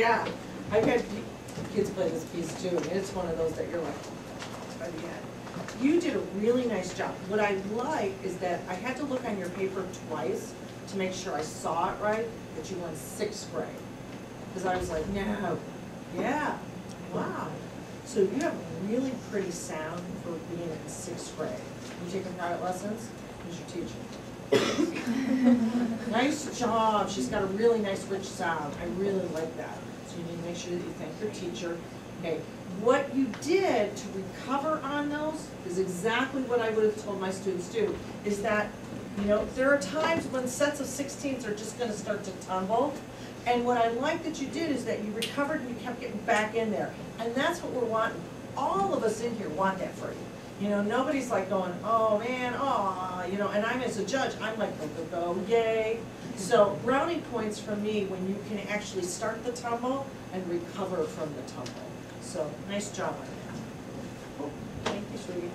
Yeah, I've had kids play this piece too, and it's one of those that you're like, by the end. You did a really nice job. What I like is that I had to look on your paper twice to make sure I saw it right, that you went sixth grade. Because I was like, no, yeah, wow. So you have a really pretty sound for being in sixth grade. You taking private lessons? Who's your teacher? Nice job, she's got a really nice rich sound, I really like that. So you need to make sure that you thank your teacher. Okay, what you did to recover on those is exactly what I would have told my students do, is that, you know, there are times when sets of sixteens are just gonna start to tumble. And what I like that you did is that you recovered and you kept getting back in there. And that's what we're wanting, all of us in here want that for you. You know, nobody's like going, oh man, oh, you know, and I'm as a judge, I'm like, go, go, go, yay. So brownie points for me when you can actually start the tumble and recover from the tumble. So nice job on that. Cool. Thank you, sweetie.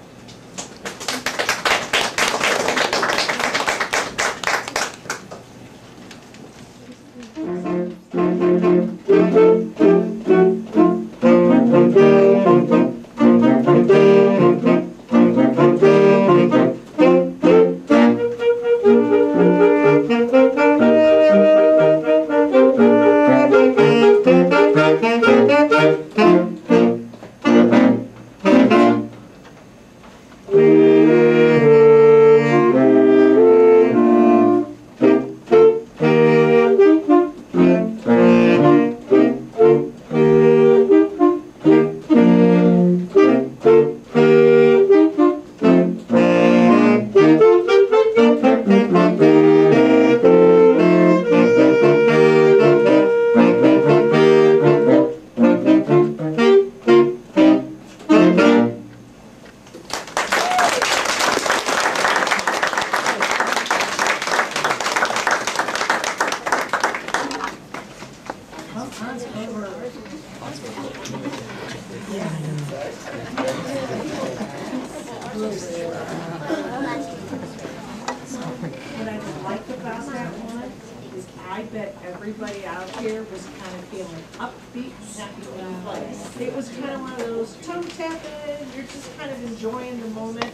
It was kind of one of those toe tapping, you're just kind of enjoying the moment.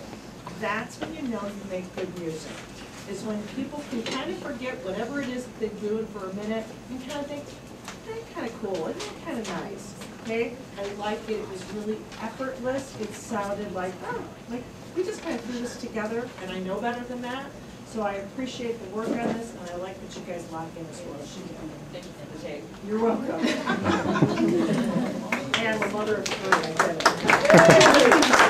That's when you know you make good music. Is when people can kind of forget whatever it is that they're doing for a minute and kind of think, that's kind of cool, isn't that kind of nice? Okay, I like it, it was really effortless, it sounded like, oh, like, we just kind of threw this together, and I know better than that. So I appreciate the work on this, and I like that you guys lock in as well. Thank you for the tape. You're welcome. And I'm mother of three, I get it.